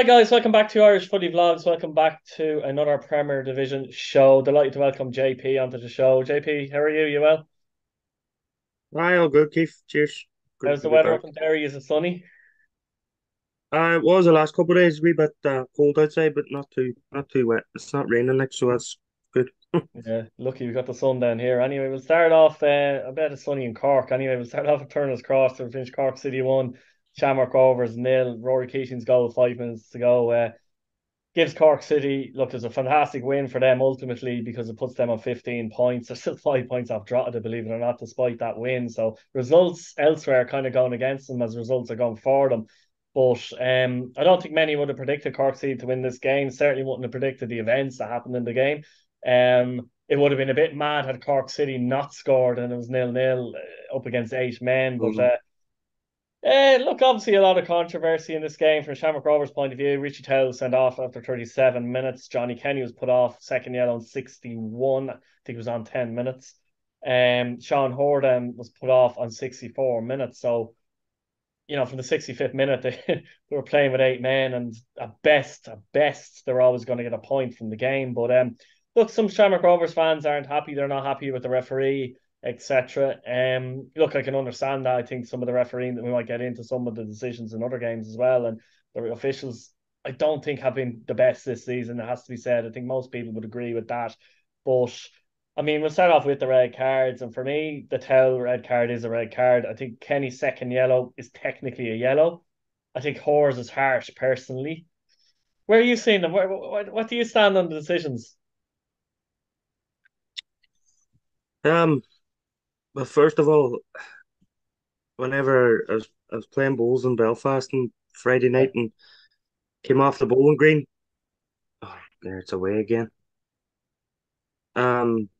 Hi guys, welcome back to Irish Footy Vlogs. Welcome back to another Premier Division show. Delighted to welcome JP onto the show. JP, how are you? You well? Hi, all good, Keith. Cheers. Good How's the weather back. up in Derry? Is it sunny? Uh, it was the last couple of days, a wee bit uh, cold outside, but not too not too wet. It's not raining like, so that's good. Yeah, lucky we got the sun down here. Anyway, we'll start off. Uh, I bet it's sunny in Cork. Anyway, we'll start off at Turner's Cross to finish Cork City one, Shamrock Rovers nil. Ruairí Keating's goal five minutes to go. Uh, gives Cork City look as a fantastic win for them ultimately because it puts them on 15 points. They're still five points off Drogheda, believe it or not, despite that win. So results elsewhere are kind of going against them as results are going for them. But um, I don't think many would have predicted Cork City to win this game. Certainly wouldn't have predicted the events that happened in the game. Um, it would have been a bit mad had Cork City not scored and it was nil nil up against eight men. But Mhm. uh, uh, look, obviously a lot of controversy in this game from Shamrock Rovers' point of view. Richie Towell sent off after 37 minutes. Johnny Kenny was put off second yellow on 61. I think it was on 10 minutes. Um, Sean Horden was put off on 64 minutes. So, you know, from the 65th minute, they, they were playing with eight men, and at best, at best, they're always going to get a point from the game. But um, look, some Shamrock Rovers fans aren't happy. They're not happy with the referee etc. Um, look, I can understand that. I think some of the refereeing that we might get into some of the decisions in other games as well, and the officials, I don't think have been the best this season. It has to be said. I think most people would agree with that. But I mean, we'll start off with the red cards, and for me, the Towell red card is a red card. I think Kenny's second yellow is technically a yellow. I think Hoare's is harsh personally. Where are you seeing them? Where, what, what do you stand on the decisions? Um, but first of all, whenever I was I was playing bowls in Belfast on Friday night and came off the bowling green, oh, there it's away again. Um,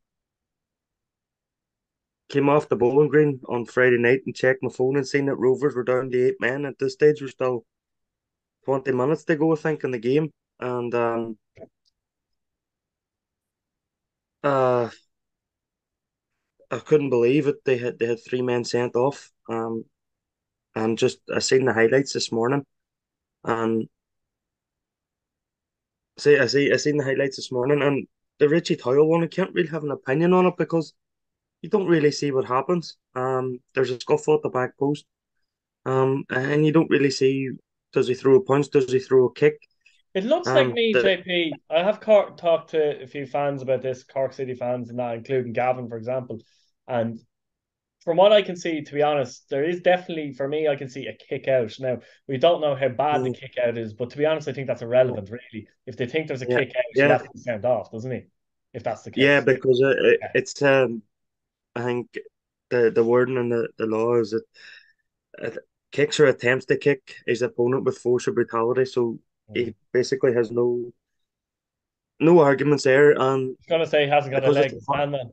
came off the bowling green on Friday night and checked my phone and seen that Rovers were down to eight men. At this stage, we're still 20 minutes to go, I think, in the game. And um, uh, I couldn't believe it. They had they had three men sent off. Um, and just I seen the highlights this morning, and see I see I seen the highlights this morning, and the Richie Towell one. I can't really have an opinion on it because you don't really see what happens. Um, there's a scuffle at the back post. Um, and you don't really see does he throw a punch, does he throw a kick? It looks like Um, me, the JP. I have Cork, talked to a few fans about this, Cork City fans, and that, including Gavin, for example. And from what I can see, to be honest, there is definitely, for me, I can see a kick out. Now, we don't know how bad the mm, kick out is, but to be honest, I think that's irrelevant, really. If they think there's a yeah, kick out, yeah, be sent off, doesn't he? If that's the case, yeah, because it, it's um I think the the wording in the, the law is that it, kicks or attempts to kick his opponent with force or brutality. So. He basically has no no arguments there, and I to say he hasn't got a leg on.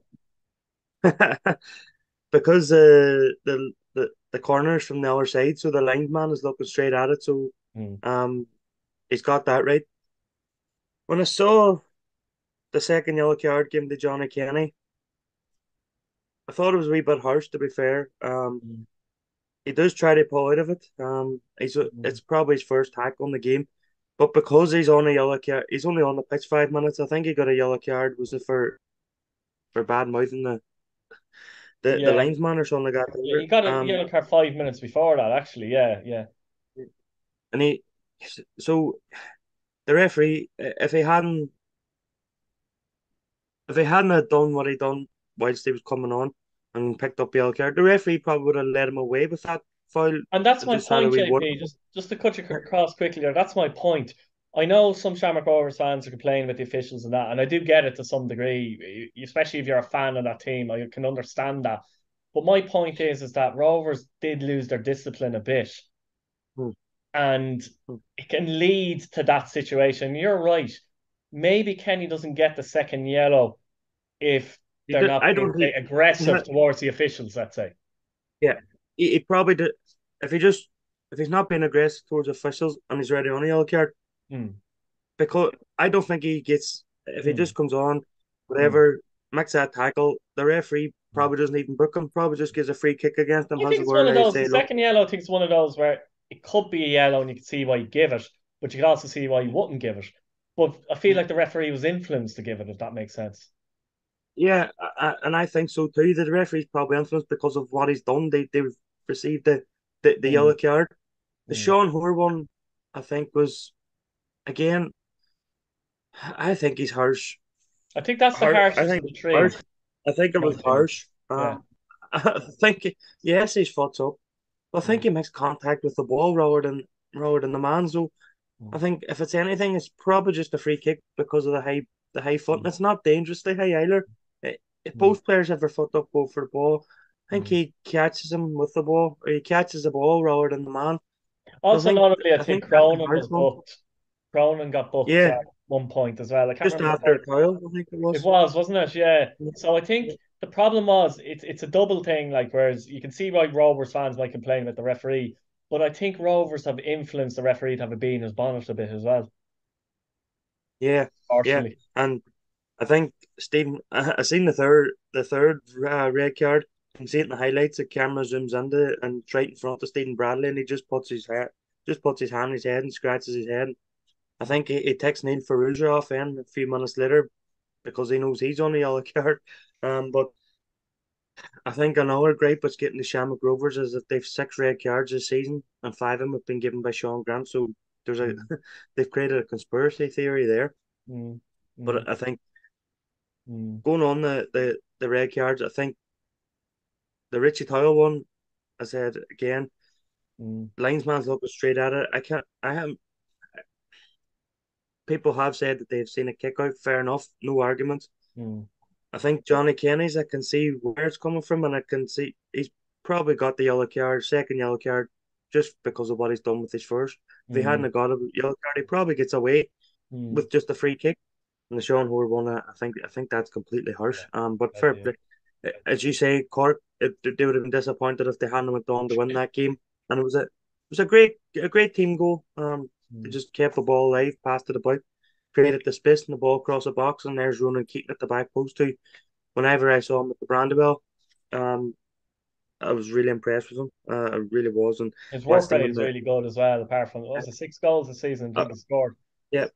because uh, the the the corners from the other side, so the lineman is looking straight at it. So Mm. um, he's got that right. When I saw the second yellow card given to Johnny Kenny, I thought it was a wee bit harsh. To be fair, um, Mm. he does try to pull out of it. Um, he's Mm. it's probably his first tackle in the game, but because he's on a yellow card, he's only on the pitch five minutes. I think he got a yellow card. Was it for for bad mouthing the the, the Yeah. linesman or something like that? Yeah, he got a Um, yellow card five minutes before that, actually. Yeah, yeah. and he so the referee, if he hadn't if he hadn't done what he done whilst he was coming on and picked up the yellow card, the referee probably would have let him away with that foul And that's my just had a point, JP. Just just to cut you across quickly there, that's my point. I know some Shamrock Rovers fans are complaining about the officials and that, and I do get it to some degree, especially if you're a fan of that team. I can understand that. But my point is, is that Rovers did lose their discipline a bit, Hmm, and hmm. it can lead to that situation. You're right. Maybe Kenny doesn't get the second yellow if they're not I being don't think. aggressive towards the officials, let's say. Yeah, he, he probably did. If he just if he's not being aggressive towards officials and he's ready on a yellow card, Hmm, because I don't think he gets. If he hmm, just comes on, hmm, whatever makes that tackle, the referee hmm. probably doesn't even book him. Probably just gives a free kick against him. I think it's one of and those. Say, look, second yellow, I think it's one of those where it could be a yellow and you can see why you give it. but you could also see why he wouldn't give it. But I feel like the referee was influenced to give it, if that makes sense. Yeah, I, and I think so too. The referee's probably influenced because of what he's done. They they've received the the, the mm. yellow card. The mm. Sean Hoare one, I think, was again. I think he's harsh. I think that's the harsh. I think harsh. I think it was harsh. Um, yeah. I think yes, he's foot's up. But I think mm. he makes contact with the ball rather than rather than the man. So mm. I think if it's anything, it's probably just a free kick because of the high the high foot. And mm. it's not dangerously high either. If hmm. both players have their foot up go for the ball, I think hmm. he catches him with the ball, or he catches the ball rather than the man. Also, think, notably, I, I think, think Cronin was booked. Cronin got booked yeah. at one point as well. I can't Just after Kyle, I think it was. It was, wasn't it? Yeah. So I think the problem was it's it's a double thing. Like, whereas you can see why Rovers fans might complain about the referee, but I think Rovers have influenced the referee to have a bee in his bonnet a bit as well. Yeah, partially. Yeah. And I think Stephen, I, I seen the third the third uh, red card. You can see it in the highlights. The camera zooms into it and right in front of Stephen Bradley, and he just puts his head, just puts his hand in his head and scratches his head. I think he, he takes Neil Farrugia off in a few minutes later because he knows he's on the yellow card. Um, but I think another gripe was getting the Shamrock Rovers is that they've six red cards this season and five of them have been given by Sean Grant. So there's a mm. they've created a conspiracy theory there. Mm. But mm. I think mm. going on the, the the red cards, I think the Richie Towell one, I said again, mm. linesman's looking straight at it. I can't. I am. People have said that they've seen a kick out. Fair enough, no arguments. Mm. I think Johnny Kenny's. I can see where it's coming from, and I can see he's probably got the yellow card, second yellow card, just because of what he's done with his first. If mm. he hadn't got a yellow card, he probably gets away mm. with just a free kick. And the Sean Hoare one, I think, I think that's completely harsh. Yeah. Um, but fair play, as you say, Cork, it, they would have been disappointed if they hadn't went on to win that game. And it was a, it was a great, a great team goal. Um, mm. they just kept the ball alive, passed it about created the space and the ball across the box, and there's Ronan Keating at the back post too. Whenever I saw him at the Brandywell, um, I was really impressed with him. Uh, I really was. And his work rate is really good as well. Apart from it was it six goals a season uh, he scored. Yeah,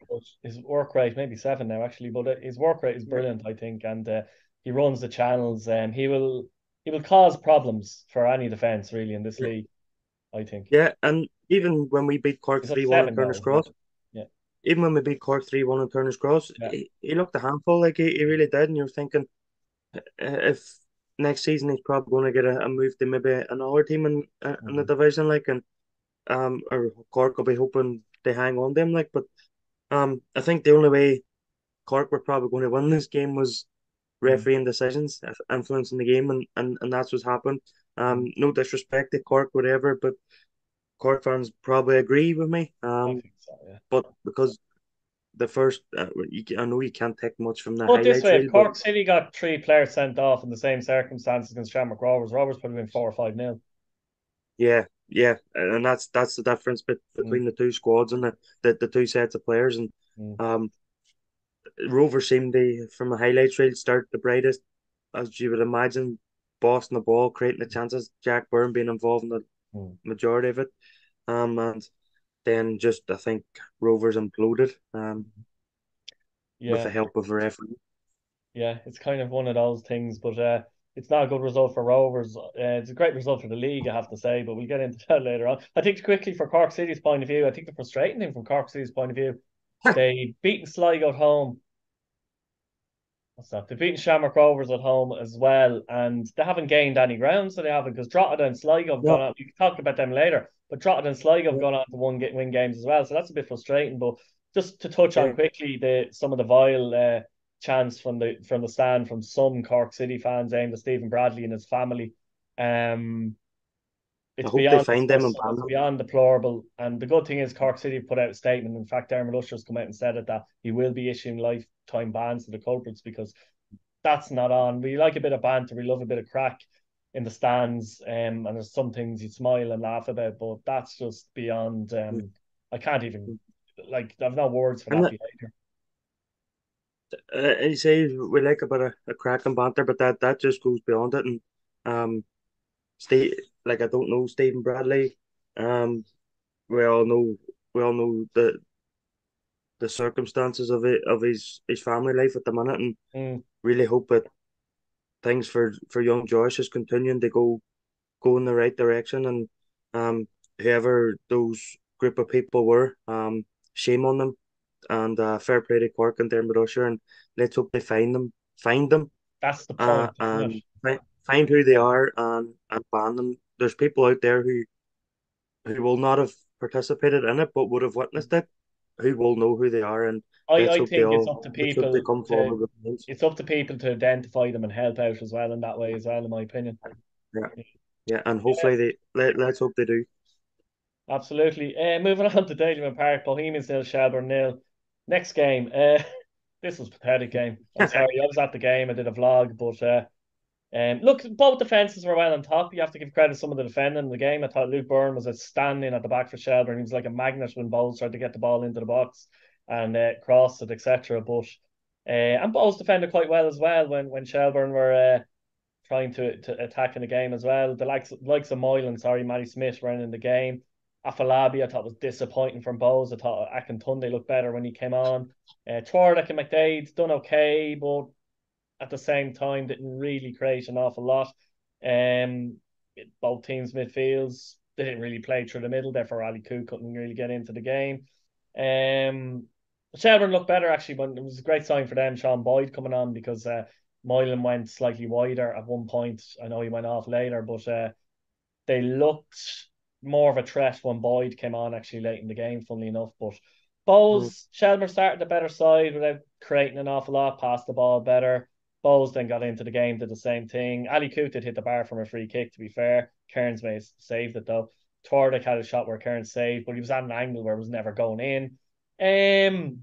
his work rate maybe seven now actually, but uh, his work rate is brilliant. I think, and uh, he runs the channels, and he will he will cause problems for any defense really in this yeah. league. I think. Yeah, and even when we beat Cork three one at Turner's Cross, yeah. even when we beat Cork 3 1 on Turner's Cross, yeah. he, he, looked a handful, like he, he really did. And you're thinking, if next season he's probably going to get a, a move to maybe another team in, uh, mm-hmm. in the mm-hmm. division, like, and um, or Cork will be hoping they hang on them, like, but um, I think the only way Cork were probably going to win this game was refereeing decisions influencing the game, and, and, and that's what's happened. Um, no disrespect to Cork, whatever, but Cork fans probably agree with me. Um, so, yeah. but because the first, uh, you, I know you can't take much from that. Put this way, if Cork but... City got three players sent off in the same circumstances against Shamrock Rovers, Rovers have been four or five nil. Yeah, yeah, and that's that's the difference between mm. the two squads and the, the, the two sets of players. And mm. um, Rovers seemed to, from the highlights reel, start the brightest, as you would imagine, bossing the ball, creating the chances. Jack Byrne being involved in the mm. majority of it. Um, and then just I think Rovers imploded. Um, yeah. with the help of a referee. Yeah, it's kind of one of those things, but uh, it's not a good result for Rovers. Uh, it's a great result for the league, I have to say, but we'll get into that later on. I think quickly for Cork City's point of view, I think the frustrating thing from Cork City's point of view, they beaten Sligo at home what's that? They've beaten Shamrock Rovers at home as well, and they haven't gained any ground, so they haven't because Drogheda and Sligo have gone on. You can talk about them later, but Drogheda and Sligo have gone on to one get win games as well, so that's a bit frustrating. But just to touch on quickly the some of the vile uh, chants from the from the stand from some Cork City fans aimed at Stephen Bradley and his family. Um, it's beyond, find them it's beyond deplorable. And the good thing is Cork City put out a statement. In fact, Dermot Usher's come out and said it that he will be issuing lifetime bans to the culprits because that's not on. We like a bit of banter, we love a bit of crack in the stands, um, and there's some things you smile and laugh about, but that's just beyond um I can't even like I've no words for that behavior. Uh, you say we like a bit of a crack and banter, but that that just goes beyond it and um stay like I don't know Stephen Bradley. Um, we all know we all know the the circumstances of it of his his family life at the minute, and Mm. really hope that things for for young Josh is continuing to go go in the right direction, and um whoever those group of people were, um shame on them, and uh, fair play to Cork and Dermot Usher, and let's hope they find them find them That's the uh, point, isn't and fi- find who they are and and ban them. There's people out there who who will not have participated in it but would have witnessed it, who will know who they are, and I, I think it's up to people come to with it's up to people to identify them and help out as well in that way as well, in my opinion. Yeah, yeah, and hopefully they let let's hope they do. Absolutely. Uh, moving on to Dalymount Park, Bohemians nil, Shelbourne nil. Next game. Uh, this was a pathetic game. I'm sorry, I was at the game. I did a vlog, but uh, um, look, both defenses were well on top. You have to give credit to some of the defending in the game. I thought Luke Byrne was standing at the back for Shelbourne. He was like a magnet when Bohs tried to get the ball into the box and uh, cross it, etc. But uh, and Bohs defended quite well as well when when Shelbourne were uh, trying to, to attack in the game as well. The likes likes of Moylan, sorry, Matty Smith ran in the game. Afolabi, I thought was disappointing from Bohs. I thought Akintunde looked better when he came on. Uh, Twardek and McDaid's done okay, but at the same time didn't really create an awful lot. Um, both teams midfields they didn't really play through the middle. Therefore, Ali Coote couldn't really get into the game. Um, Shelbourne looked better actually, but it was a great sign for them. Sean Boyd coming on because uh, Moylan went slightly wider at one point. I know he went off later, but uh, they looked more of a threat when Boyd came on actually late in the game, funnily enough. But Bohs, mm. Shelbourne started the better side without creating an awful lot, passed the ball better. Bohs then got into the game, did the same thing. Ali Coote did hit the bar from a free kick, to be fair. Kearns may have saved it though. Twardek had a shot where Kearns saved, but he was at an angle where it was never going in. Um,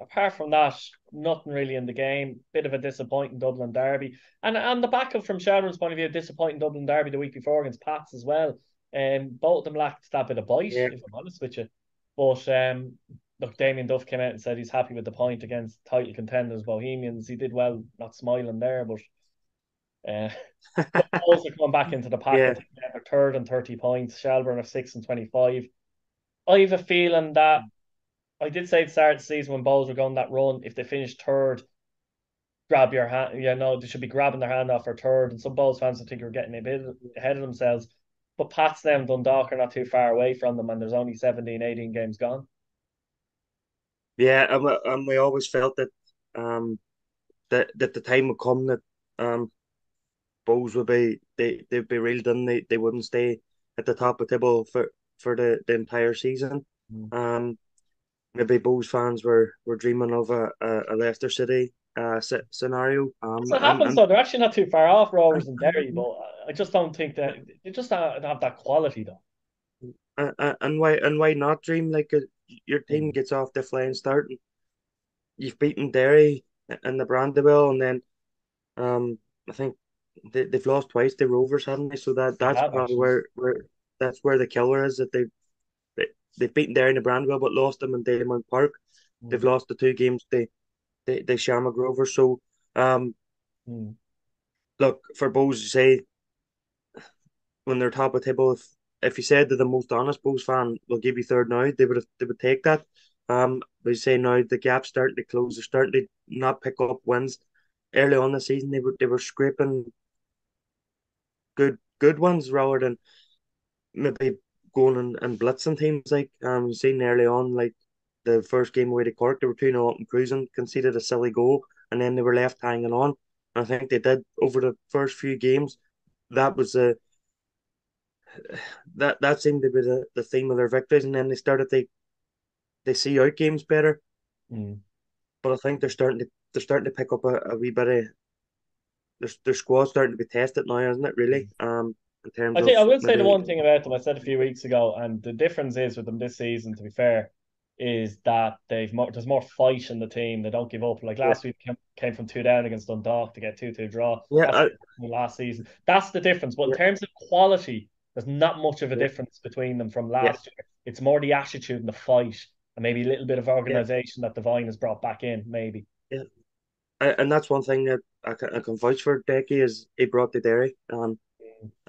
apart from that, nothing really in the game. Bit of a disappointing Dublin derby, and on the back of from Shelbourne's point of view, disappointing Dublin derby the week before against Pats as well. Um, both of them lacked that bit of bite, yeah. if I'm honest with you. But um, look, Damien Duff came out and said he's happy with the point against title contenders Bohemians. He did well, not smiling there, but uh, also coming back into the pack. Yeah. Third and thirty points. Shelburne are six and twenty-five. I have a feeling that I did say at the start of the season when Bohs were going that run, if they finished third, grab your hand. You know, they should be grabbing their hand off for third. And some Bohs fans I think are getting a bit ahead of themselves. But Pats them Dundalk are not too far away from them, and there's only 17, 18 games gone. Yeah, and we, and we always felt that um that that the time would come that um Bohs would be they they'd be reeled in. They they wouldn't stay at the top of the table for for the, the entire season. Mm. Um, maybe Bulls fans were were dreaming of a, a, a Leicester City uh scenario. Um, That's what happens and, though. They're actually not too far off Rovers and Derry, but I just don't think that they just don't have that quality though. And, and why and why not dream like a, your team gets off the flying start and you've beaten Derry and the Brandywell and then um I think they, they've lost twice the Rovers haven't they so that that's probably where where that's where the killer is that they they they've beaten Derry in the Brandywell but lost them in Dalymount Park. Mm. they've lost the two games they they they Shamrock Rovers so um Mm. look for Bohs to say when they're top of table if if you said that the most honest Bohs fan will give you third now they would have they would take that. Um but you say now the gap's starting to close. They're starting to not pick up wins. Early on the season they were they were scraping good good ones rather than maybe going and, and blitzing teams like um we've seen early on like the first game away to Cork they were 2 0 up and cruising conceded a silly goal and then they were left hanging on. I think they did over the first few games. That was a that that seemed to be the, the theme of their victories and then they started to they see out games better. Mm. but I think they're starting to they're starting to pick up a, a wee bit of their, their squad's starting to be tested now isn't it really? Um in terms I think of I will say the one thing about them I said a few weeks ago, and the difference is with them this season. To be fair, is that they've more there's more fight in the team. They don't give up. Like last week came, came from two down against Dundalk to get two two draw. Yeah, I- last season. That's the difference. But in terms of quality, there's not much of a Yeah. difference between them from last year. It's more the attitude and the fight, and maybe a little bit of organisation that Devine has brought back in. Maybe. I- and that's one thing that I can, I can vouch for Decky is he brought the Derry and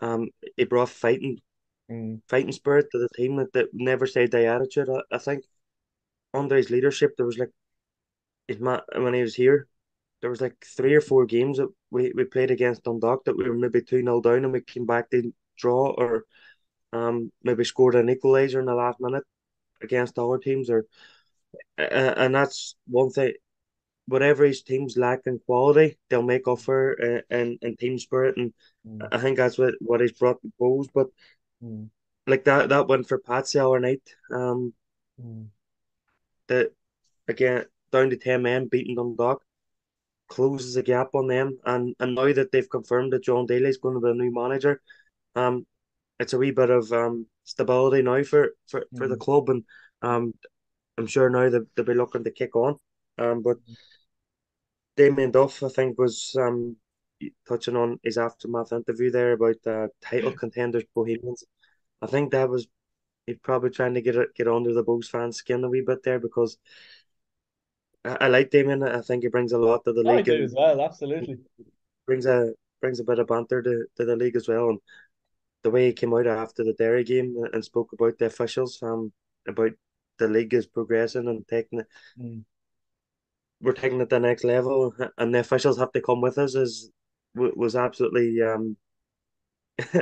um he brought fighting Mm. fighting spirit to the team that, that never say die attitude I, I think under his leadership, there was like when he was here, there was like three or four games that we, we played against Dundalk that we were maybe 2 0 down and we came back to draw or um maybe scored an equaliser in the last minute against our teams or uh, and that's one thing whatever his teams lack in quality they'll make up for uh, in, in team spirit and mm. I think that's what, what he's brought to Bohs but mm. like that that went for Patsy our night um mm. that again down to 10 men beating them Dundalk closes a gap on them. And and now that they've confirmed that Jon Daly is going to be the new manager, um, it's a wee bit of um stability now for for, for the mm. club, and um, I'm sure now that they'll be looking to kick on. Um, but Damien Duff, I think, was um touching on his aftermath interview there about uh, title contenders Bohemians. I think that was he's probably trying to get it, get under the Bohs fans' skin a wee bit there because I, I like Damien. I think he brings a lot to the league. I do as well. Absolutely. Brings a brings a bit of banter to, to the league as well. And the way he came out after the Derry game and spoke about the officials, um, about the league is progressing and taking it. Mm. We're taking it to the next level, and the officials have to come with us. Is was absolutely um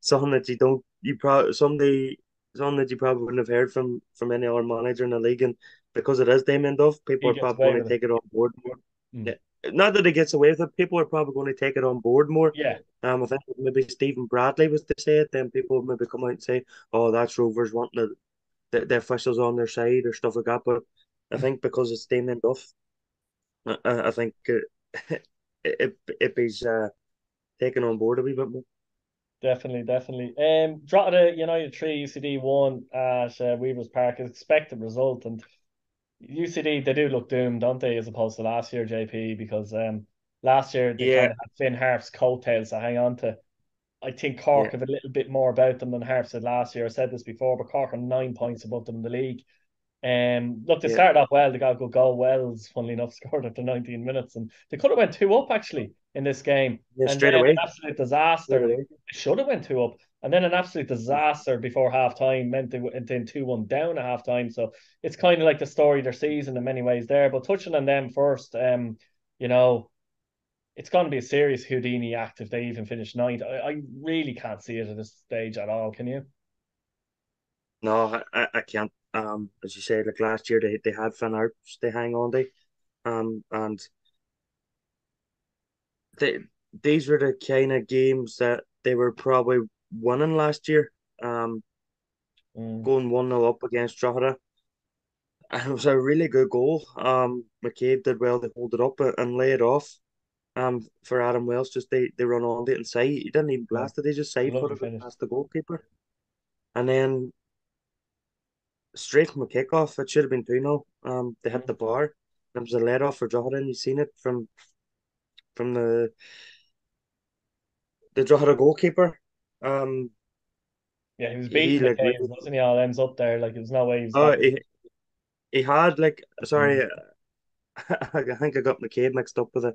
something that you don't you probably somebody something that you probably wouldn't have heard from from any other manager in the league, and because it is Damien Duff, people he are probably going to take it. it on board more. Mm. Yeah. Not that he gets away with it, people are probably going to take it on board more. Yeah. Um, I think maybe Stephen Bradley was to say it, then people would maybe come out and say, "Oh, that's Rovers wanting the, the, the officials on their side or stuff like that." But I think because it's Damien Duff, I, I think uh, it, it, he's uh, taken on board a wee bit more. Definitely, definitely. Um, Drogheda United three, UCD one at uh, Weavers Park. is Expected result, and UCD they do look doomed, don't they, as opposed to last year, JP? Because um last year they yeah. kind of had Finn Harp's coattails to hang on to. I think Cork yeah. have a little bit more about them than Harp said last year. I said this before, but Cork are nine points above them in the league. Um, look, they yeah. started off well. They got a good goal. Wells, funnily enough, scored after 19 minutes, and they could have went two up actually in this game. Yeah, and straight away, an absolute disaster. They should have went two up, and then an absolute disaster before half time meant they went in 2 1 down at half time. So it's kind of like the story of their season in many ways there. But touching on them first, um, you know, it's going to be a serious Houdini act if they even finish ninth. I, I really can't see it at this stage at all. Can you? No, I, I can't. Um, as you said, like last year they, they had Finn Harps they hang on to, um, and they these were the kind of games that they were probably winning last year. Um, mm. going one 0 up against Drogheda. And it was a really good goal. Um, McCabe did well to hold it up and lay it off. Um, for Adam Wells, just they, they run on it and say he didn't even blast it. They just side footed it past the goalkeeper, and then straight from a kickoff, it should have been two 0 Um, they hit the bar. It was a let off for Drogheda, and you seen it from from the the Drogheda goalkeeper. Um, yeah, he was beating he, like, Canes, wasn't he? All ends up there. Like, there's no way he was. Oh, he, he had like sorry, mm. I think I got McCabe mixed up with the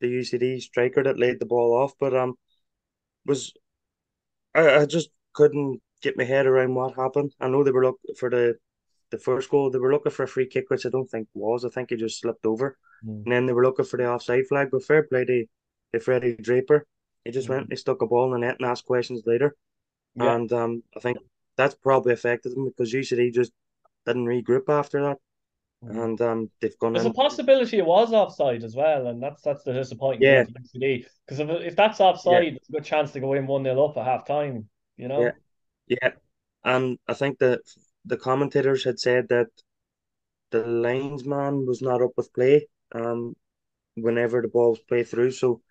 the UCD striker that laid the ball off, but um, was I, I just couldn't get my head around what happened. I know they were looking for the the first goal. They were looking for a free kick, which I don't think was. I think he just slipped over, mm. and then they were looking for the offside flag. But fair play to, to Freddie Draper. He just mm. went, he stuck a ball in the net and asked questions later. Yeah. And um, I think that's probably affected them because usually he just didn't regroup after that. Mm. And um, they've gone. There's in. a possibility it was offside as well, and that's that's the disappointing. Yeah. Because if, if that's offside, yeah. it's a good chance to go in one 0 up at half time. You know. Yeah. Yeah, and I think that the commentators had said that the linesman was not up with play. Um, whenever the ball was played through, so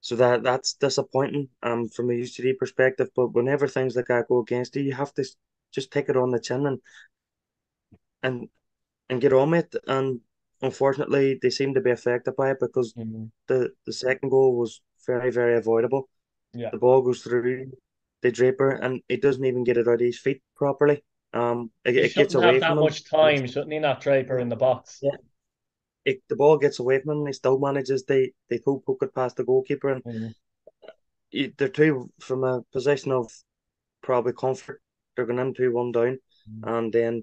so that that's disappointing um from a UCD perspective. But whenever things like that go against you, you have to just take it on the chin and and and get on with it. And unfortunately, they seem to be affected by it because mm-hmm. the the second goal was very very avoidable. Yeah, the ball goes through the Draper and it doesn't even get it out of his feet properly. Um, it, it gets away from that him. much time, shouldn't he? Not Draper in the box. Yeah, it, the ball gets away from him. He still manages. They they hope hook it past the goalkeeper, and mm-hmm. they're two from a position of probably comfort. They're going into one down, mm-hmm. and then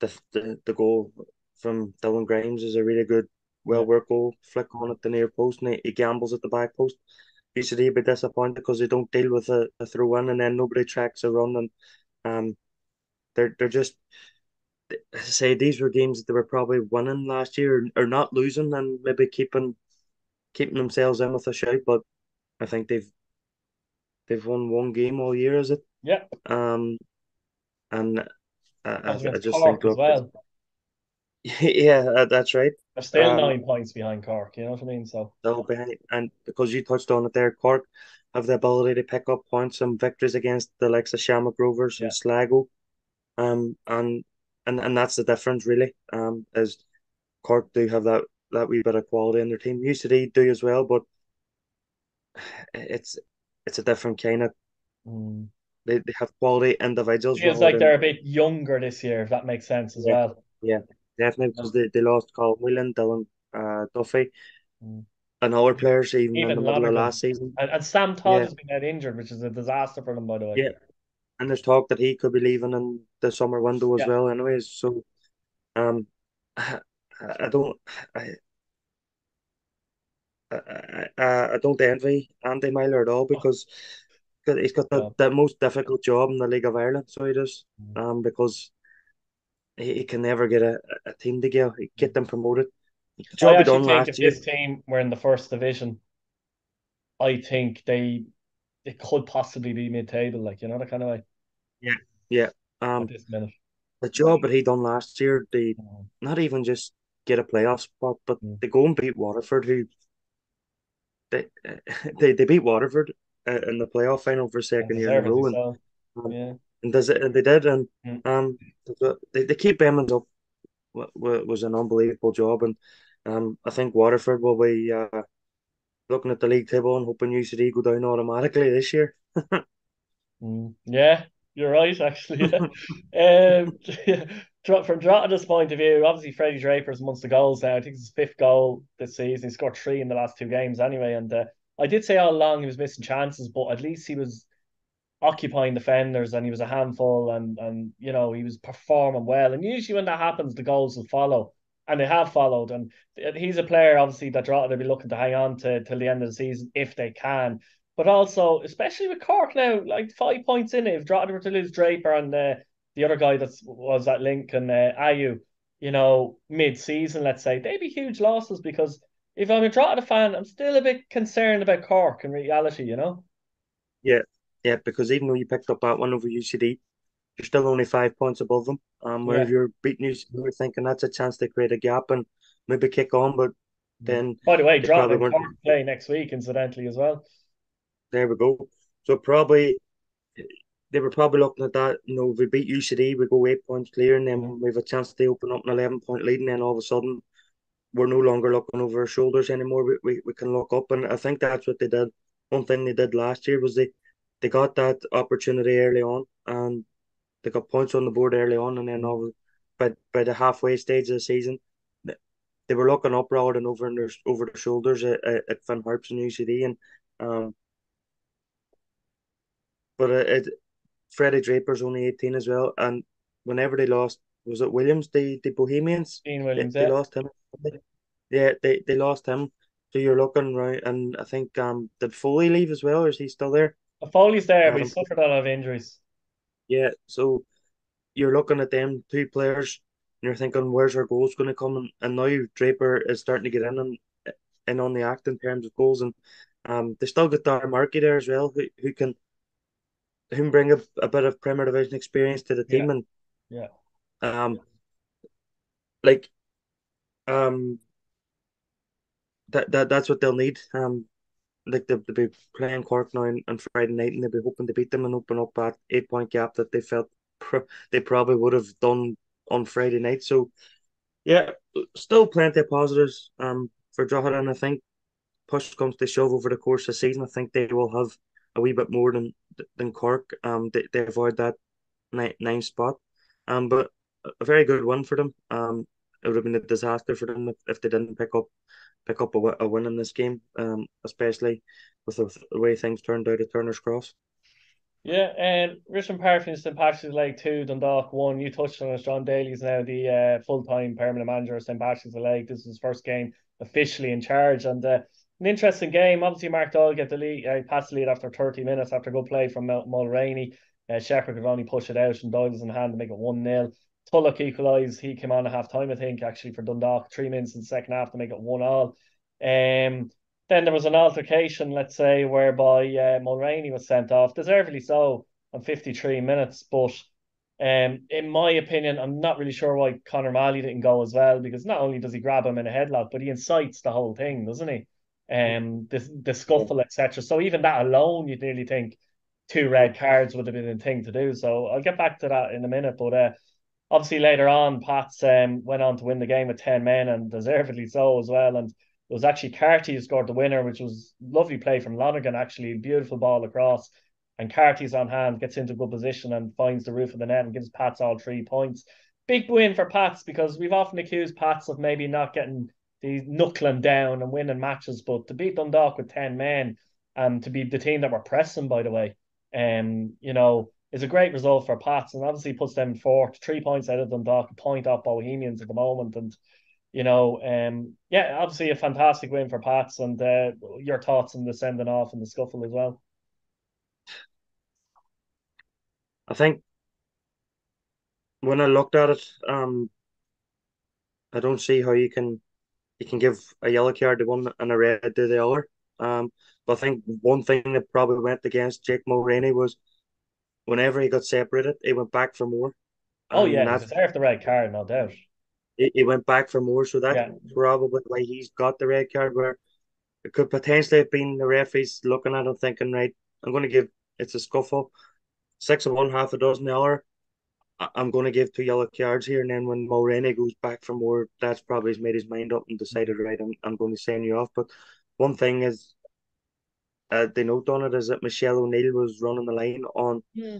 the the, the goal from Dylan Grimes is a really good, well worked goal. Flick on at the near post, and he, he gambles at the back post. Usually, be disappointed because they don't deal with a, a throw in, and then nobody tracks a run, and um, they're they're just. As I say, these were games that they were probably winning last year or, or not losing, and maybe keeping keeping themselves in with a shout. But I think they've they've won one game all year, is it? Yeah. Um, and I, I, I just think well. Yeah, that's right. They're still Um, nine points behind Cork. You know what I mean? So They'll be, and because you touched on it there, Cork have the ability to pick up points and victories against the likes of Shamrock Rovers and Sligo. Um, and and and that's the difference really. Um, is Cork do have that that wee bit of quality in their team. UCD do as well, but it's it's a different kind of. mm. They, they have quality individuals. feels like they're a bit younger this year, if that makes sense as well. Yeah. well. Definitely because they, they lost Colm Whelan, Dylan uh, Duffy, Mm. and other players even, in the middle of last season. And, and Sam Todd Yeah. has been out injured, which is a disaster for them, by the way. Yeah. And there's talk that he could be leaving in the summer window as Yeah. well, anyways. So, um, I, I don't, I, I, I, I don't envy Andy Myler at all because 'cause he's got the, Yeah. the most difficult job in the League of Ireland. So he does, Mm. um, because he, he can never get a, a team together, get them promoted. The I job he done think last if year. this team were in the first division, I think they it could possibly be mid-table, like you know, the kind of way Um, at this minute. the job that he done last year, they not even just get a playoff spot, but Mm. they go and beat Waterford, who they they, they beat Waterford uh, in the playoff final for And second year in a row, and, so. um, Yeah. And does it, and they did, and Mm. um, they, they keep Emmons up wa- wa- was an unbelievable job, and um, I think Waterford will be uh, looking at the league table and hoping UCD go down automatically this year. Mm. Yeah, you're right, actually. Yeah. um, from Droghed's point of view, obviously Freddie Draper's amongst the goals now. I think it's his fifth goal this season. He scored three in the last two games anyway. And uh, I did say all along he was missing chances, but at least he was occupying defenders and he was a handful and and you know he was performing well. And usually when that happens, the goals will follow. And they have followed. And he's a player obviously that they'll be looking to hang on to till the end of the season if they can. But also, especially with Cork now, like five points in it, if Drogheda were to lose Draper and uh, the other guy that was at Lincoln, uh, Ayu, you know, mid-season, let's say, they'd be huge losses because if I'm a Drogheda fan, I'm still a bit concerned about Cork in reality, you know? Yeah, because even though you picked up that one over UCD, you're still only five points above them. Um, where Yeah. if you're beating UCD, you're thinking that's a chance to create a gap and maybe kick on, but then By the way, They Drogheda probably and play next week, incidentally, as well. there we go. So probably they were probably looking at that. You know, if we beat UCD, we go eight points clear, and then we have a chance to open up an eleven point lead, and then all of a sudden we're no longer looking over our shoulders anymore. We, we, we can look up, and I think that's what they did. One thing they did last year was they they got that opportunity early on, and they got points on the board early on, and then over by by the halfway stage of the season. They were looking up rather than over their over their shoulders at, at, Finn Harps and UCD, and um, but it, it Freddie Draper's only 18 as well. And whenever they lost, was it Williams, the, the Bohemians? Dean They, Williams, they yeah. lost him. Yeah, they, they lost him. So you're looking right, and I think um did Foley leave as well, or is he still there? Foley's there, but he Adam. suffered a lot of injuries. Yeah, so you're looking at them two players, and you're thinking, where's our goals going to come? And, and now Draper is starting to get in and in on the act in terms of goals, and um they still got Darragh Markey there as well, who who can who can bring a, a bit of Premier Division experience to the Yeah. team, and Yeah. um like um that that that's what they'll need. Um, like they'll, they'll be playing Cork now on, on Friday night, and they'll be hoping to beat them and open up that eight point gap that they felt they probably would have done on Friday night. So, yeah, still plenty of positives. Um, for Drogheda, and I think push comes to shove over the course of the season, I think they will have a wee bit more than than Cork. Um, they, they avoid that nine, nine spot. Um, but a very good one for them. Um, it would have been a disaster for them if, if they didn't pick up pick up a, a win in this game. Um, especially with the, the way things turned out at Turner's Cross. Yeah, and Richmond Park finished St Patrick's League two, Dundalk one. You touched on it. Jon Daly's now the uh, full time permanent manager of St Patrick's League. This is his first game officially in charge, and uh, an interesting game. Obviously, Mark Doyle get the lead, uh, pass the lead after thirty minutes after a good play from Mulraney. Uh, Shepherd could only push it out, and Doyle was in hand to make it one 0 Tulloch equalised. He came on at half time, I think, actually for Dundalk. Three minutes in the second half to make it one all. Um, then there was an altercation, let's say, whereby uh, Mulraney was sent off, deservedly so, on 53 minutes. But um, in my opinion, I'm not really sure why Conor Malley didn't go as well, because not only does he grab him in a headlock, but he incites the whole thing, doesn't he? Um, the, the scuffle, etc. So even that alone, you'd nearly think two red cards would have been the thing to do. So I'll get back to that in a minute. But uh, obviously later on, Pats um, went on to win the game with 10 men and deservedly so as well. And it was actually Carty who scored the winner, which was lovely play from Lonergan, actually. Beautiful ball across. And Carty's on hand, gets into good position and finds the roof of the net and gives Pats all three points. Big win for Pats because we've often accused Pats of maybe not getting the knuckling down and winning matches, but to beat Dundalk with 10 men and to be the team that were pressing, by the way, um, you know, is a great result for Pats and obviously puts them fourth, three points out of Dundalk, a point off Bohemians at the moment. And you know, um, yeah, obviously a fantastic win for Pats, and uh, your thoughts on the sending off and the scuffle as well. I think when I looked at it, um, I don't see how you can you can give a yellow card to one and a red to the other. Um, but I think one thing that probably went against Jake Mulraney was whenever he got separated, he went back for more. Oh yeah, he deserved the red card, no doubt he, he went back for more. So that's yeah. probably why he's got the red card. Where it could potentially have been the referees looking at him thinking, right, I'm going to give it's a scuffle, six of one, half a dozen the other. I'm going to give two yellow cards here, and then when Mulraney goes back for more, that's probably he's made his mind up and decided, right, I'm, I'm going to send you off. But one thing is, uh, the note on it is that Michelle O'Neill was running the line on. Yeah.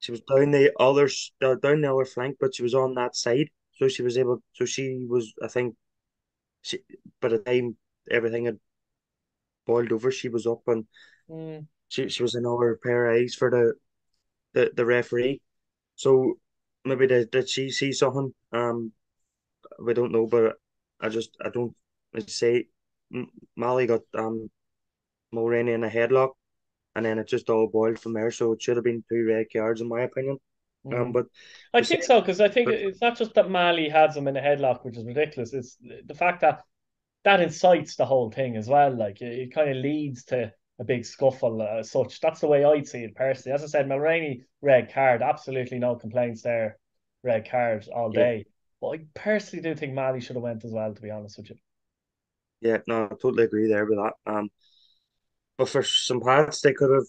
She was down the other uh, down the other flank, but she was on that side. So she was able. So she was. I think. She by the time everything had boiled over, she was up and mm. she she was another pair of eyes for the the, the referee. So maybe did, did she see something? Um, we don't know, but I just I don't say Malley got um Mulraney in a headlock, and then it just all boiled from there. So it should have been two red cards in my opinion. Um, mm. but I think so because I think but, it's not just that Malley has him in a headlock, which is ridiculous. It's the fact that that incites the whole thing as well. Like it, it kind of leads to a big scuffle uh, as such. That's the way I'd see it personally. As I said, Mulraney red card, absolutely no complaints there. Red card all day. Yeah. But I personally do think Malley should have went as well. To be honest with you. Yeah, no, I totally agree there with that. Um, but for some parts, they could have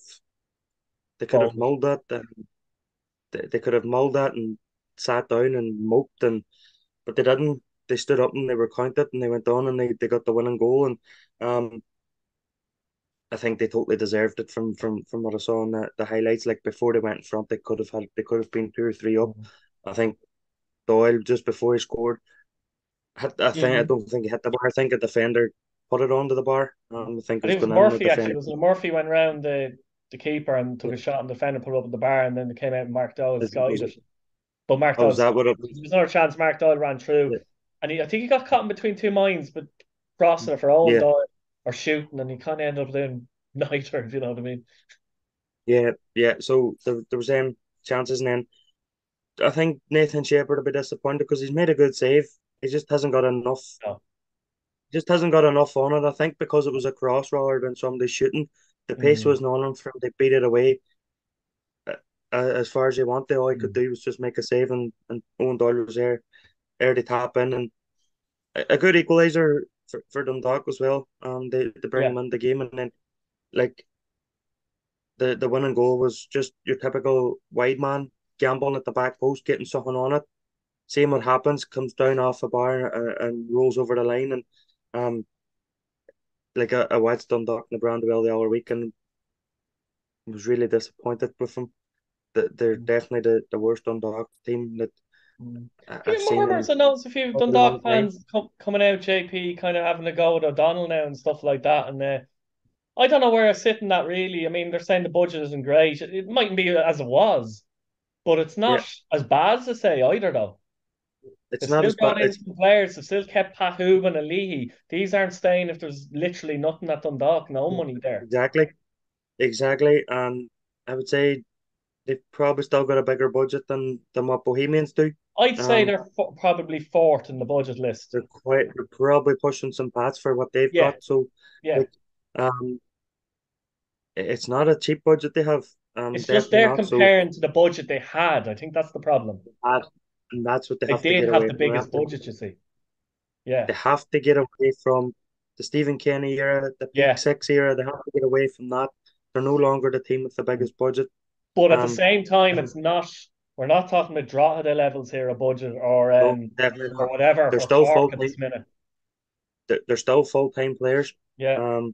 they could oh. have mulled that. Um, they, they could have mulled that and sat down and moped and but they didn't. They stood up and they were counted and they went on and they, they got the winning goal and um I think they totally deserved it from from from what I saw in the, the highlights. Like before they went in front, they could have had they could have been two or three up. Mm-hmm. I think Doyle just before he scored, hit, I think mm-hmm. I don't think he hit the bar. I think a defender put it onto the bar. Um, I think it, it was Murphy actually. It was Murphy went around the the keeper and took a shot and the defender put it up at the bar and then it came out and Mark Doyle skied it. But Mark oh, Doyle, there was another chance Mark Doyle ran through. Yeah. And he, I think he got caught in between two minds, but crossing it for all yeah. Doyle or shooting, and he kind of ended up doing neither, if you know what I mean. Yeah, yeah. So there, there was um chances, and then I think Nathan Shepherd will be disappointed because he's made a good save. He just hasn't got enough. No. Just hasn't got enough on it. I think because it was a cross rather than somebody shooting. The pace mm. wasn't on them from they beat it away. Uh, as far as they wanted, all he mm. could do was just make a save, and, and Owen Doyle was there, there to tap in, and a, a good equaliser for, for Dundalk as well. Um, they, they bring yeah. him in the game, and then like the the winning goal was just your typical wide man gambling at the back post, getting something on it. Seeing what happens, comes down off a bar and, and rolls over the line, and um, like a, I watched Dundalk and the Brandywell the other week and was really disappointed with them. That they're mm. definitely the, the worst Dundalk team that mm. I've seen. Murmurs, I noticed a few Dundalk fans com- coming out, JP, kind of having a go at O'Donnell now and stuff like that. And uh, I don't know where I sit in that really. I mean, they're saying the budget isn't great. It, it mightn't be as it was, but it's not yeah. as bad as they say either, though. It's They've not as bad. The players. They've still kept Hoban and Leahy. These aren't staying if there's literally nothing at Dundalk, no money there. Exactly, exactly. And I would say they've probably still got a bigger budget than than what Bohemians do. I'd say um, they're f- probably fourth in the budget list. They're quite. They're probably pushing some Pats for what they've yeah. got. So yeah, like, um, it's not a cheap budget they have. Um, it's just they're comparing so, to the budget they had. I think that's the problem. Had, and that's what they, they have did to have the biggest budget. You see, yeah, they have to get away from the Stephen Kenny era, the yeah. Six era. They have to get away from that. They're no longer the team with the biggest budget. But at um, the same time, it's not. We're not talking about Drogheda levels here, a budget or um no, or whatever. They're still full time. They're, they're still full time players. Yeah. Um,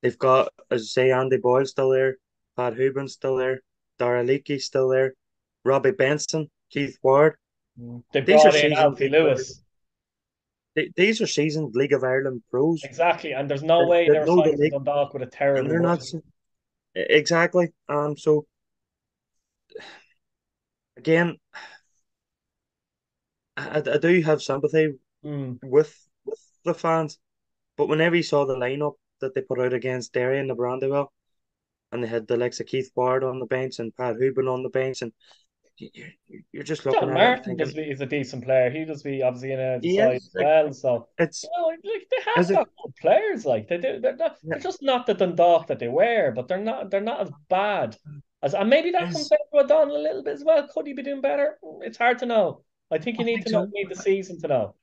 they've got as I say, Andy Boyle still there, Pat Hoban's still there, Darragh Leahy's still there, Robbie Benson, Keith Ward. Mm. They these brought in Alfie Lewis. these are seasoned League of Ireland pros. Exactly, and there's no they're, way they're, they're signing Dundalk with a terrible. They're not exactly. Um. So again, I, I do have sympathy mm. with with the fans, but whenever you saw the lineup that they put out against Derry and the Brandywell, and they had the likes of Keith Ward on the bench and Pat Hoban on the bench, and you're, you're just looking John at Martin does be, is a decent player. He does be obviously in a side as well. So it's you know, like they have got good players. Like they do, they're, not, yeah. they're just not the Dundalk that they were, but they're not they're not as bad as and maybe that comes down to O'Donnell a little bit as well. Could he be doing better? It's hard to know. I think you I need think to know, need the season to know.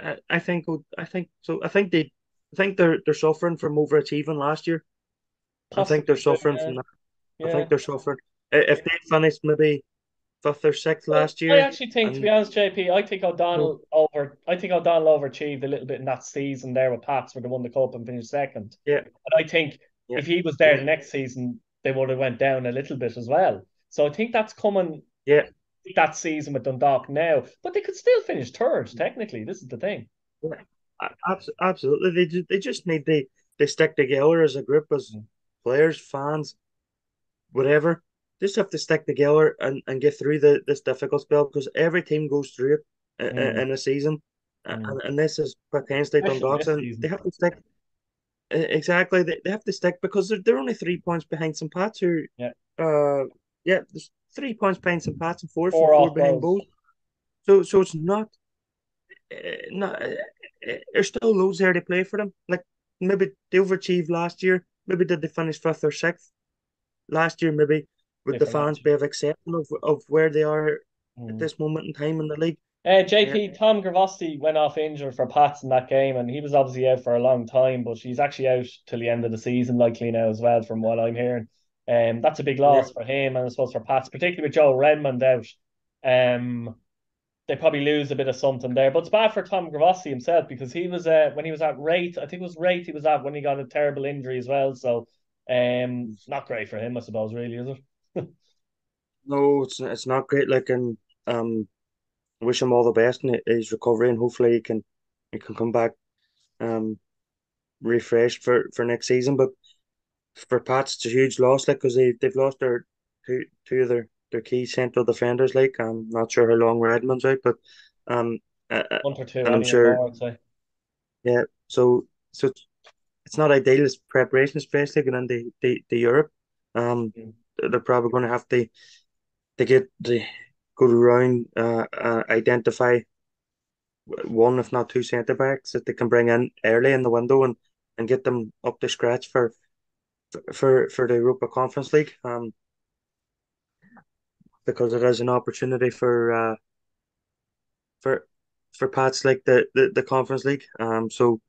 I, I think I think so. I think they I think they're they're suffering from overachieving last year. Possibly, I think they're suffering yeah. from that. Yeah. I think they're suffering. If they finished maybe fifth or sixth last year, I actually think, and... to be honest, JP, I think O'Donnell over. I think O'Donnell overachieved a little bit in that season there with Pats, where they won the cup and finished second. Yeah, and I think yeah. if he was there the next season, they would have went down a little bit as well. So I think that's coming. Yeah, that season with Dundalk now, but they could still finish third. Technically, this is the thing. Yeah. Absolutely, they just, they just need to they stick together as a group, as mm. players, fans, whatever. Just have to stick together and, and get through the this difficult spell because every team goes through it mm. in a season, mm. and, and this is potentially Dundalk, and they have to stick. Exactly, they, they have to stick because they're, they're only three points behind St. Pat's. Who, yeah, uh, yeah, there's three points behind St. Pat's and four, four, four behind both. So, so it's not, uh, not there's still loads there to play for them. Like maybe they overachieved last year. Maybe did they finish fifth or sixth last year? Maybe would the fans be of accepting of, of where they are mm. at this moment in time in the league? Uh, JP yeah. Tom Grivosti went off injured for Pats in that game, and he was obviously out for a long time, but he's actually out till the end of the season, likely now as well, from what I'm hearing. Um, that's a big loss yeah. for him, and I suppose for Pats, particularly with Joe Redmond out. Um, they probably lose a bit of something there. But it's bad for Tom Grivosti himself because he was uh, when he was at rate, I think it was rate he was at when he got a terrible injury as well. So um not great for him, I suppose, really, is it? No, it's it's not great. Like and um wish him all the best in his recovery and hopefully he can he can come back um refreshed for, for next season. But for Pats it's a huge loss like because they they've lost their two two of their their key central defenders. Like I'm not sure how long Redmond's out, but um, one or two. And I'm sure. More, yeah, so so it's not ideal as preparation, especially going into the, the Europe. Um, mm. they're probably going to have to to get the go around uh, uh identify one if not two centre backs that they can bring in early in the window and and get them up to scratch for for for the Europa Conference League. Um, because it is an opportunity for uh, for for Pats like the, the, the Conference League. Um, so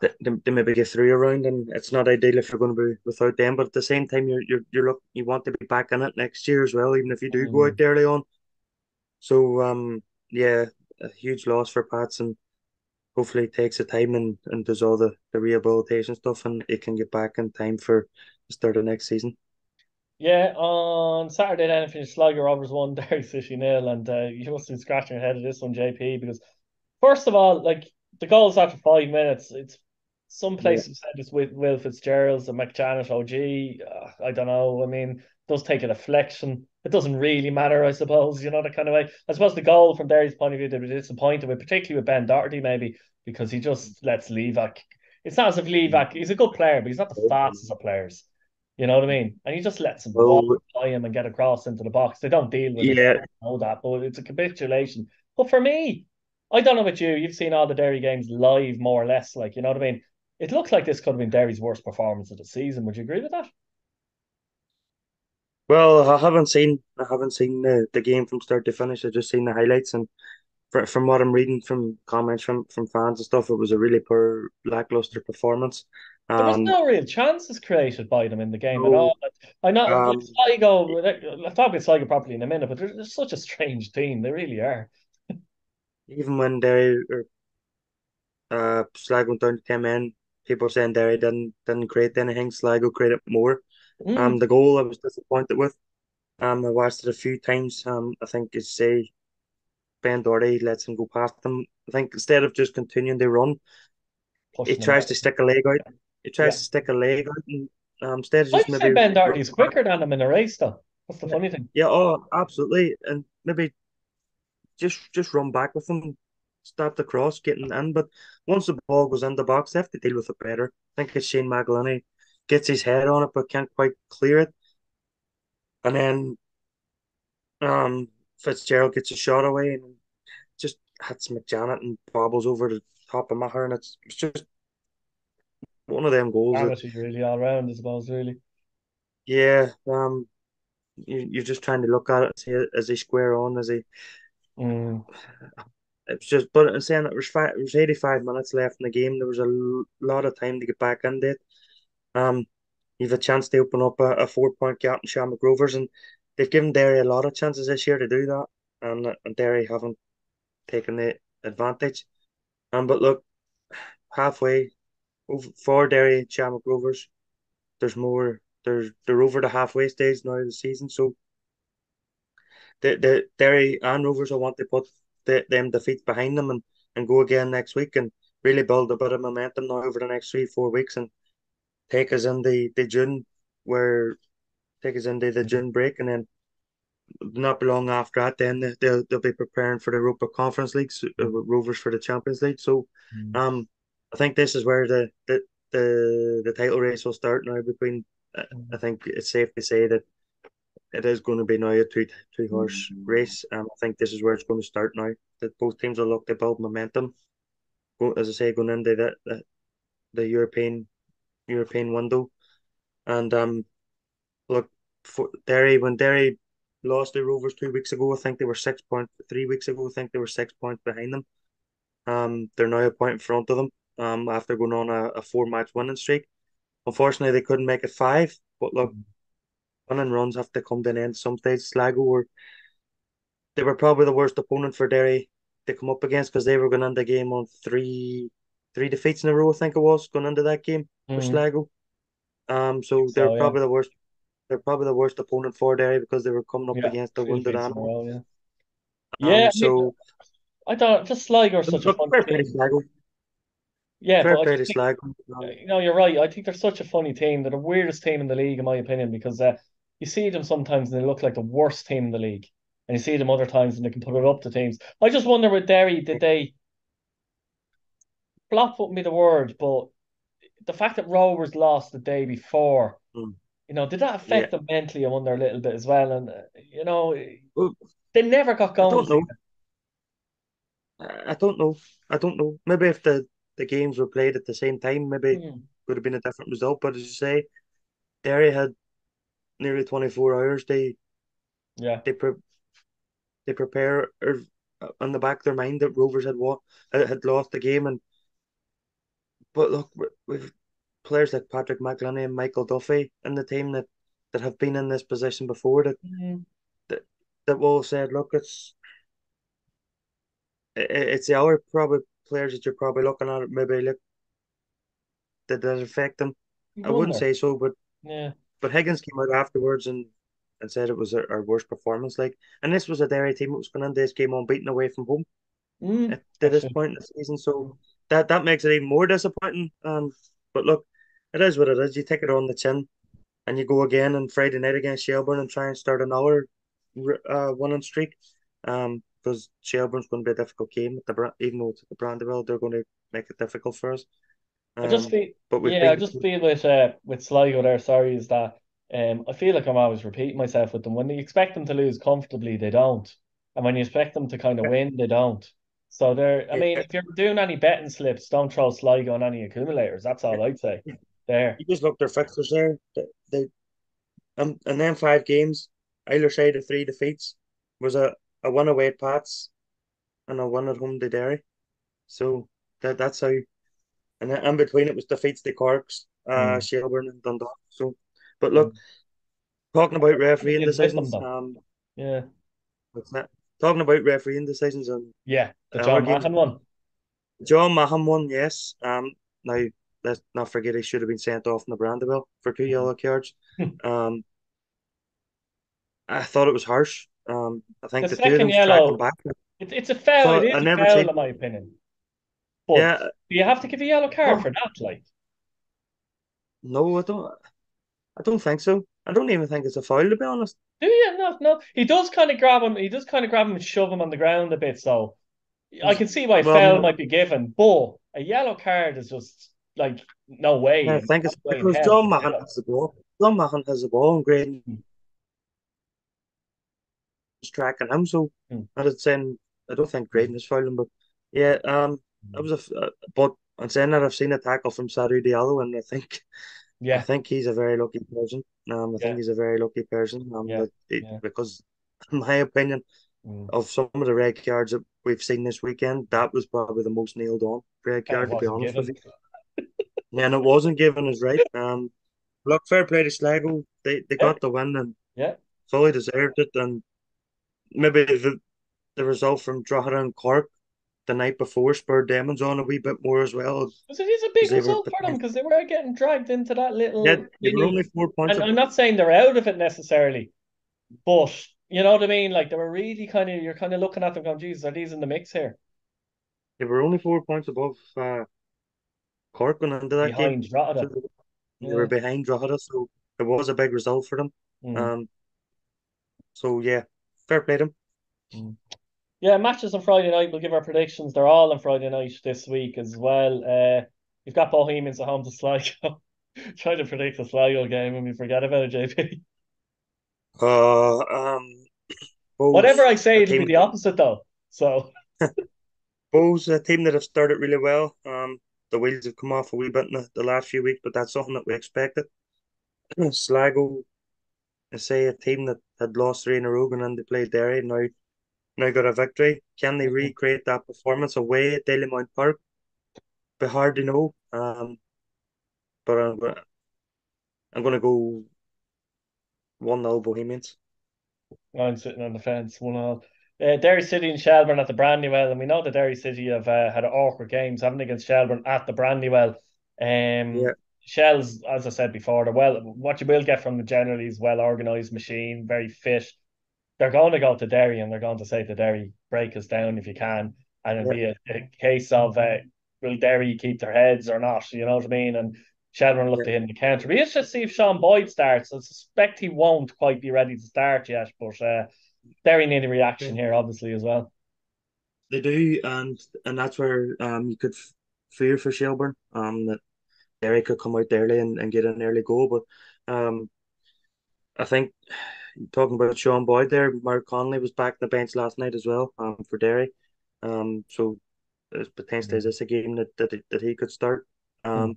they, they maybe get three around, and it's not ideal if you're going to be without them. But at the same time, you're you're you're look you want to be back in it next year as well, even if you do mm. go out mm. early on. So um, yeah, a huge loss for Pats, and hopefully it takes the time and, and does all the, the rehabilitation stuff, and it can get back in time for the start of next season. Yeah, on Saturday then I finished Sligo Rovers one, Derry City nil, and uh, you must be scratching your head at this one, JP, because first of all, like the goals after five minutes, it's some places yeah. said it's with Will Fitzgerald's and McJannet OG. Uh, I don't know. I mean, does take a deflection. It doesn't really matter, I suppose. You know the kind of way. I suppose the goal from Derry's point of view, they were disappointed with, particularly with Ben Doherty, maybe because he just lets Levac. It's not as if Levac. He's a good player, but he's not the fastest of players. You know what I mean? And he just lets him well, walk by him and get across into the box. They don't deal with yeah. it. Know that, but it's a capitulation. But for me, I don't know about you. You've seen all the Derry games live, more or less. Like you know what I mean? It looks like this could have been Derry's worst performance of the season. Would you agree with that? Well, I haven't seen I haven't seen the, the game from start to finish. I've just seen the highlights, and for, from what I'm reading from comments from from fans and stuff, it was a really poor lackluster performance. Um, there was um, no real chances created by them in the game no, at all. I know um, Sligo. I'll talk about Sligo properly in a minute, but they're, they're such a strange team. They really are. even when they uh Sligo went down to ten men, people saying Derry didn't didn't create anything. Sligo created more. Mm. Um, the goal I was disappointed with. Um, I watched it a few times. Um, I think you say Ben Doherty lets him go past him. I think instead of just continuing the run, he tries to stick a leg out. He tries yeah. to stick a leg out, and um, instead of just I'd maybe Ben Doherty's quicker than him in a race, though. That's the yeah. funny thing. Yeah, oh, absolutely, and maybe just just run back with him, stop the cross, getting in. But once the ball goes in the box, they have to deal with it better. I think it's Shane McEleney gets his head on it but can't quite clear it. And then um Fitzgerald gets a shot away and just hits McJannet and bobbles over the top of Maher and it's, it's just one of them goals. That, really all round, I suppose, really. Yeah, um you, you're just trying to look at it see is he square on, is he mm. It's just, but I'm saying it was five, it was 85 minutes left in the game. There was a lot of time to get back into it. Um, you've a chance to open up a, a four point gap in Shamrock Rovers, and they've given Derry a lot of chances this year to do that, and, and Derry haven't taken the advantage. Um, but look, halfway for Derry Shamrock Rovers, there's more. There's they're over the halfway stage now of the season, so the the Derry and Rovers I want to put the, them defeats behind them and, and go again next week and really build a bit of momentum now over the next three four weeks and take us in the, the June where take us into the June break and then not long after that then they'll, they'll be preparing for the Europa Conference League uh, Rovers for the Champions League so mm. um I think this is where the, the the the title race will start now between uh, I think it's safe to say that it is going to be now a two two horse race um I think this is where it's going to start now that both teams will look to build momentum as I say going into the, the, the European European window. And um, look, for Derry when Derry lost the Rovers two weeks ago, I think they were six point three weeks ago. I think they were six points behind them. Um, they're now a point in front of them. Um, after going on a, a four match winning streak. Unfortunately, they couldn't make it five. But look, winning runs have to come to an end some stage. Sligo were they were probably the worst opponent for Derry to come up against because they were going into the game on three three defeats in a row. I think it was going into that game mm. for Sligo. Um, so they're so, probably yeah. the worst. They're probably the worst opponent for Derry because they were coming up yeah, against the wounded animal. yeah. Yeah. Um, so I thought just Sligo such a fun team. Sligo. Yeah, fair play to Sligo. You know, you're right. I think they're such a funny team. They're the weirdest team in the league, in my opinion, because uh, you see them sometimes and they look like the worst team in the league, and you see them other times and they can put it up to teams. I just wonder with Derry, did they flop wouldn't be the word, but the fact that Rovers lost the day before, mm. you know, did that affect yeah. them mentally? I wonder a little bit as well. And uh, you know, well, they never got going. I don't know. I don't know. I don't know. Maybe if the, the games were played at the same time, maybe mm. would have been a different result. But as you say, Derry had nearly twenty four hours. They yeah they pre- they prepare or uh, on the back of their mind that Rovers had won, had lost the game and but look, we've players like Patrick McEleney and Michael Duffy in the team that, that have been in this position before that mm-hmm. that that will said, look, it's it, it's the other probably players that you're probably looking at. Maybe look, did that affect them? I wouldn't say so, but yeah. But Higgins came out afterwards and and said it was our, our worst performance. Like, and this was a Derry team that was going into this game unbeaten away from home mm, at, at this point in the season. So that that makes it even more disappointing. Um, but look, it is what it is. You take it on the chin, and you go again on Friday night against Shelbourne and try and start another uh winning streak. Um, because Shelbourne's going to be a difficult game. At the even though it's at the Brandywell, they're going to make it difficult for us. Um, I just um, feel, but yeah, I just feel with uh, with Sligo there. Sorry, is that um, I feel like I'm always repeating myself with them. When you expect them to lose comfortably, they don't, and when you expect them to kind of win, they don't. So they're. I mean, if you're doing any betting slips, don't throw Sligo on any accumulators. That's all I'd say. There. You just look their fixtures there. They, they um, and then five games, either side of three defeats was a, a one away at Pats and a one at home to Derry. So that that's how and in between it was defeats the Corks, uh, mm. Shelbourne and Dundalk. So but look, mm. talking about refereeing decisions, um yeah. What's that? Talking about refereeing decisions and yeah, the John Mahon one. John Mahon one, yes. Um now let's not forget he should have been sent off in the Brandywell for two yellow cards. um I thought it was harsh. Um, I think the, the them yellow, back. It, it's a foul. So it is a foul, seen... in my opinion. But yeah, do you have to give a yellow card oh. for that? Like, no, I don't. I don't think so. I don't even think it's a foul to be honest. Do you? No, no. He does kind of grab him. He does kind of grab him and shove him on the ground a bit. So I can see why well, foul might be given, but a yellow card is just like no way. I think it's because John Mahon has the ball. John Mahon has the ball, and Graydon hmm tracking him. So mm. I was saying I don't think Graydon is fouling, but yeah, um, that was a. Uh, but I'm saying that I've seen a tackle from Sadou Diallo, and I think, yeah, I think he's a very lucky person. Um, I yeah. think he's a very lucky person. Um, yeah. It, yeah. because, in my opinion, mm. of some of the red cards that we've seen this weekend, that was probably the most nailed on red card. To be honest given. with you, yeah, and it wasn't given as right. Um, look, fair play to Sligo. They they got the win and yeah, fully deserved it, and maybe the the result from Drogheda and Cork the night before spurred Demons on a wee bit more as well. So it is a big result for them because they were getting dragged into that little. Yeah, they were only four points. And I'm not saying they're out of it necessarily, but you know what I mean. Like they were really kind of you're kind of looking at them going, "Jesus, are these in the mix here?" They were only four points above uh, Cork going into that behind game. Drogheda. So they, yeah. were behind Drogheda, so it was a big result for them. Mm. Um, so yeah, fair play them. Mm. Yeah, matches on Friday night. We'll give our predictions. They're all on Friday night this week as well. Uh, you've got Bohemians at home to Sligo. Trying to predict the Sligo game and we forget about it, JP. Uh, um, whatever I say, it'll be the opposite though. So, Bohs a team that have started really well. Um, the wheels have come off a wee bit in the, the last few weeks, but that's something that we expected. Sligo I say a team that had lost three in a row and they played Derry now now got a victory. Can they recreate that performance away at Dalymount Park? Be hard to know. Um, but I'm gonna, I'm gonna go one 0 Bohemians. I'm sitting on the fence one 0 uh, Derry City and Shelbourne at the Brandywell, and we know that Derry City have uh, had awkward games, haven't against Shelbourne at the Brandywell. Um, yeah. Shells, as I said before, they're well. What you will get from the generally is well organized machine, very fit. They're going to go to Derry and they're going to say to Derry, break us down if you can, and it'll yeah. be a, a, case of uh, will Derry keep their heads or not? You know what I mean? And Shelbourne looked yeah. to hit in the counter. But just see if Sean Boyd starts. I suspect he won't quite be ready to start yet, but uh, Derry need a reaction here, obviously as well. They do, and and that's where um you could fear for Shelbourne um that Derry could come out early and, and get an early goal. But um, I think talking about Sean Boyd there, Mark Connolly was back in the bench last night as well um, for Derry. Um, so there's potentially is this a game that, that, that he could start. Um, mm.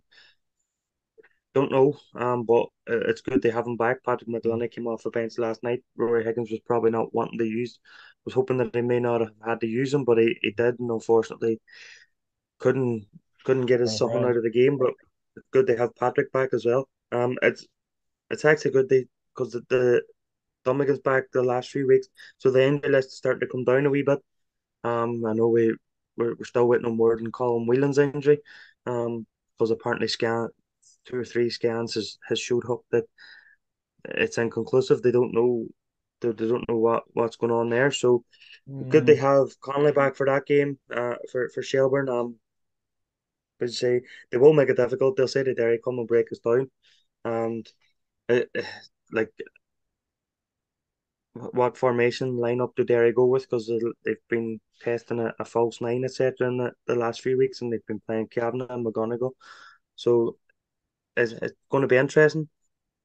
Don't know, um, but it's good they have him back. Patrick McEleney came off the bench last night. Ruaidhrí Higgins was probably not wanting to use, was hoping that they may not have had to use him, but he, he did, and unfortunately couldn't couldn't get his son out of the game. But good they have Patrick back as well. Um, it's it's actually good they because the, the Dummigan's back the last few weeks, so the injury list is starting to come down a wee bit. Um, I know we we're, we're still waiting on word on Colm Whelan's injury. Um, because apparently scan two or three scans has has showed up that it's inconclusive. They don't know they, they don't know what what's going on there. So mm. good they have Connolly back for that game. Uh, for for Shelbourne. Um, But say they will make it difficult. They'll say that Derry come and break us down, and it, like what formation lineup do Derry go with? Because they've been testing a, a false nine, etc. in the, the last few weeks, and they've been playing Kavanagh and McGonigle. So it's, it's going to be interesting.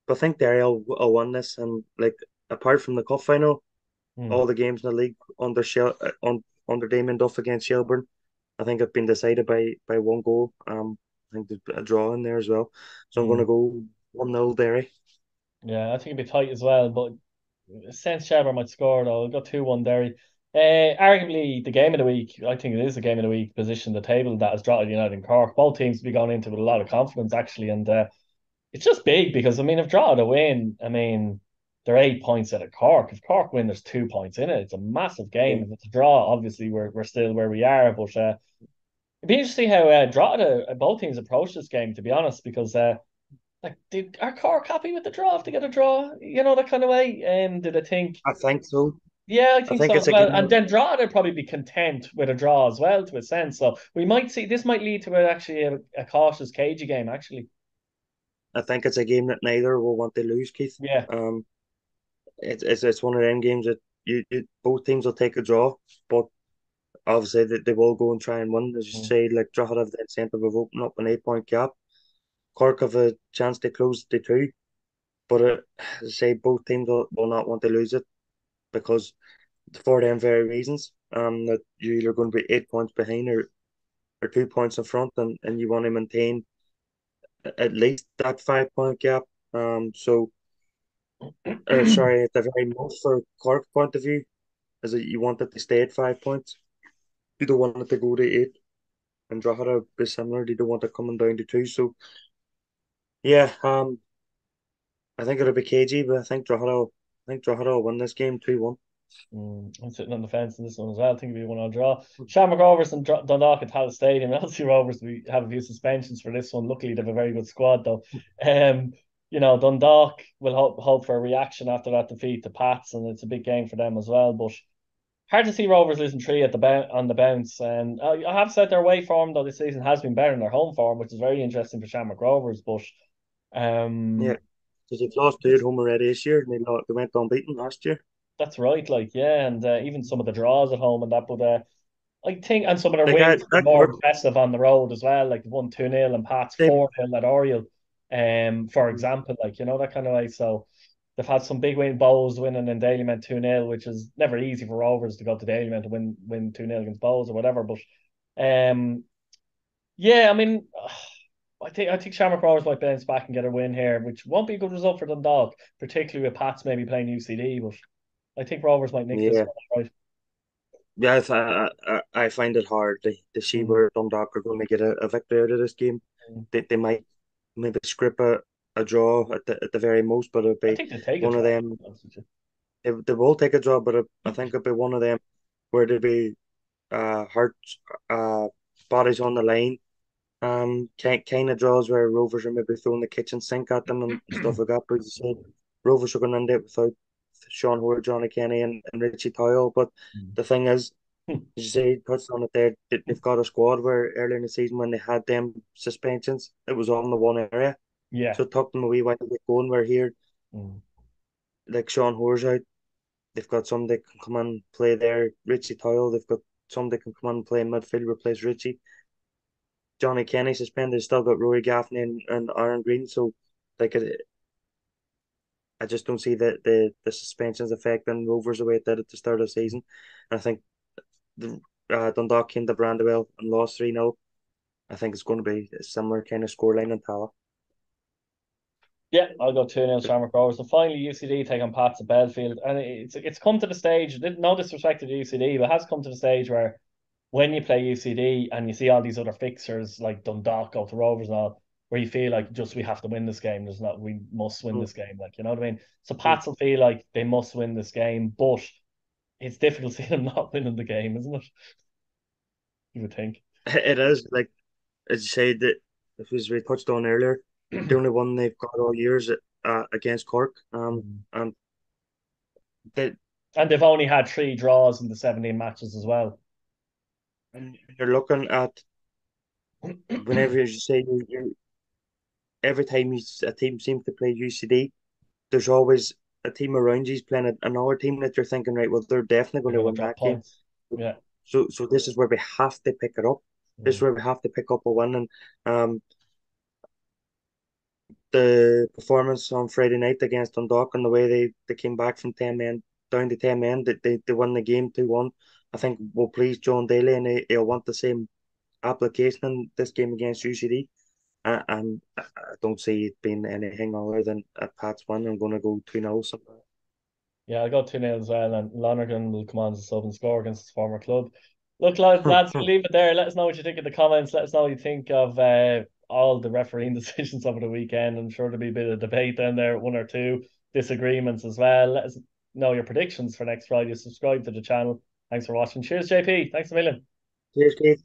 But I think Derry will, will win this, and like apart from the cup final, mm. all the games in the league under Shel- uh, on under Damien Duff against Shelbourne, I think have been decided by by one goal. Um, I think there's a draw in there as well. So I'm mm. going to go one 0 Derry. Yeah, I think it'd be tight as well, but since Shelbourne might score though, I'll go two one Derry. Uh, arguably the game of the week, I think it is the game of the week position the table that has Drogheda United and Cork. Both teams be going into with a lot of confidence actually, and uh, it's just big because I mean if Drogheda win, I mean they're eight points at a Cork. If Cork win, there's two points in it. It's a massive game. If it's a draw, obviously we're we're still where we are, but uh, it'd be interesting how uh, Drogheda both teams approach this game to be honest, because uh, like did our Cork happy with the draw if they get a draw? You know that kind of way. Um, did I think? I think so. Yeah, I think, I think so well. And then draw, they'd probably be content with a draw as well, to a sense. So we might see this might lead to a, actually a, a cautious cagey game. Actually, I think it's a game that neither will want to lose, Keith. Yeah. Um, it's it's, it's one of them games that you, you both teams will take a draw, but obviously they, they will go and try and win. As you mm. say, like Drogheda have the incentive of opening up an eight point gap. Cork have a chance to close the two, but uh, say, both teams will, will not want to lose it because for them very reasons. Um, that you're either going to be eight points behind or or two points in front, and, and you want to maintain at least that five point gap. Um, so, or sorry, at the very most for Cork point of view, is that you want it to stay at five points. You don't want it to go to eight. And Drogheda be similar. They don't want it coming down to two. So, yeah, um, I think it'll be cagey, but I think Drogheda I think Drogheda will win this game 2 1. Mm, I'm sitting on the fence in this one as well. I think it'll be one on draw. Shamrock Rovers and Dundalk at Tallaght Stadium. LC Rovers we have a few suspensions for this one. Luckily, they have a very good squad though. Um, you know, Dundalk will hope hope for a reaction after that defeat to Pats, and it's a big game for them as well. But hard to see Rovers losing three at the on the bounce. And I have said their away form though this season has been better than their home form, which is very interesting for Shamrock Rovers. But um, yeah, because they've lost two at home already this year, and they, lost, they went unbeaten last year. That's right, like yeah, and uh, even some of the draws at home and that, but uh, I think and some of their wins are more impressive on the road as well, like one two 0 and Pats four 0 at Oriel, um, for example, like you know that kind of way. So they've had some big win Bohs winning in Dalymount 2 0, which is never easy for Rovers to go to Dalymount to win win 2 0 against Bohs or whatever. But um yeah, I mean I think I think Shamrock Rovers might bounce back and get a win here, which won't be a good result for Dundalk, particularly with Pats maybe playing UCD. But I think Rovers might nick yeah. this one, right? Yeah, I, I, I find it hard to, to see mm. where Dundalk are going to get a, a victory out of this game. Mm. They, they might maybe script a, a draw at the at the very most, but it'll be one of them. They, they will take a draw, but it, I think it'll be one of them where there'll be uh, hearts, uh, bodies on the line um, kind of draws where Rovers are maybe throwing the kitchen sink at them and stuff like that. But as you said Rovers are going to end up without Sean Hoare, Johnny Kenny, and, and Richie Towell. But mm. the thing is, as you say, touched on it there, they've got a squad where earlier in the season when they had them suspensions, it was all in the one area. Yeah. So it took them a wee while to get going. We're here, mm. like Sean Hoare's out. They've got some that can come and play there. Richie Towell, they've got some that can come and play in midfield, replace Richie. Johnny Kenny suspended, still got Rory Gaffney and, and Aaron Greene. So, like, I just don't see the, the, the suspensions affecting Rovers the way it did at the start of the season. And I think the, uh, Dundalk came to Brandywell and lost 3 0. I think it's going to be a similar kind of scoreline in Tallaght. Yeah, I'll go 2 0 Shamrock Rovers. And finally, UCD take on Pats at Belfield. And it's it's come to the stage, no disrespect to the UCD, but has come to the stage where when you play UCD and you see all these other fixers like Dundalk, go to Rovers and all, where you feel like just we have to win this game. There's not we must win this game. Like you know what I mean. So. Pats will feel like they must win this game, but it's difficult seeing them not winning the game, isn't it? You would think it is. Like as you said, that if was we touched on earlier, the only one they've got all years uh, against Cork. Um, mm. and they and they've only had three draws in the seventeen matches as well and you're looking at whenever you say you, you every time you, a team seems to play UCD, there's always a team around you playing another team that you're thinking, right, well, they're definitely going to win that game. Yeah. So, so this is where we have to pick it up. This is where we have to pick up a win, and um, the performance on Friday night against Dundalk and the way they, they came back from ten men down to ten men, that they, they won the game two one. I think will please Jon Daly, and he, will want the same application in this game against UCD. And I don't see it being anything other than a Pats win. I'm going to go 2 0 somewhere. Yeah, I got 2 0 as well. And Lonergan will come on as a sub and score against his former club. Look, lads, lads leave it there. Let us know what you think in the comments. Let us know what you think of uh, all the refereeing decisions over the weekend. I'm sure there'll be a bit of debate down there, one or two disagreements as well. Let us know your predictions for next Friday. Subscribe to the channel. Thanks for watching. Cheers, JP. Thanks a million. Cheers, Keith.